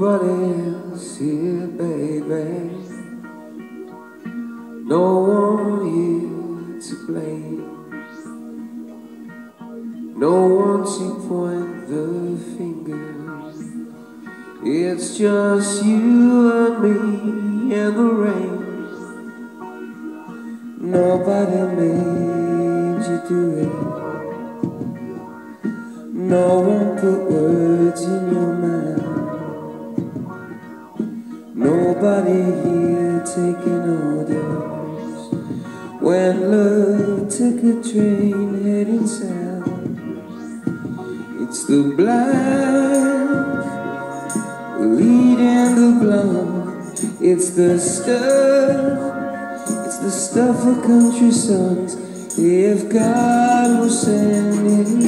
Nobody else here, baby. No one here to blame. No one to point the finger. It's just you and me and the rain. Nobody made you do it. No one put words in your mouth. Nobody here taking orders. When love took a train heading south, it's the blind leading the blind. It's the stuff, it's the stuff of country songs. If God will send his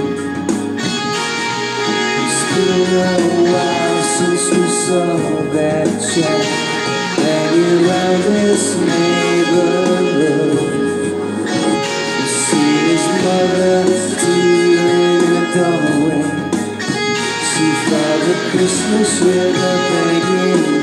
Hanging around this neighborhood You see his mother stealing doorway Christmas with a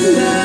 And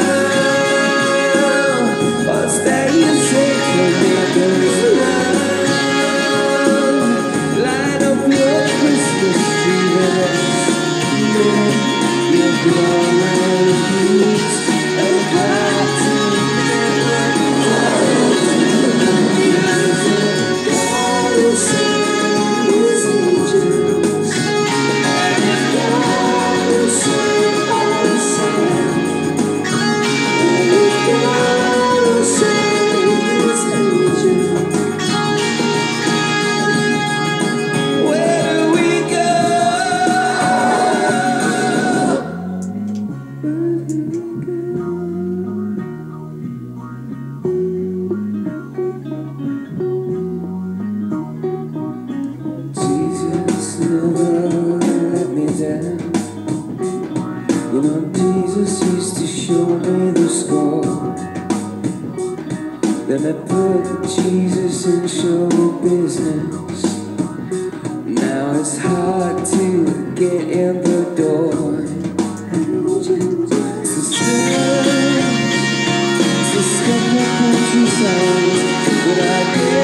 Well, I put Jesus in show business. Now it's hard to get in the door. So still, so still, country songs, what I did.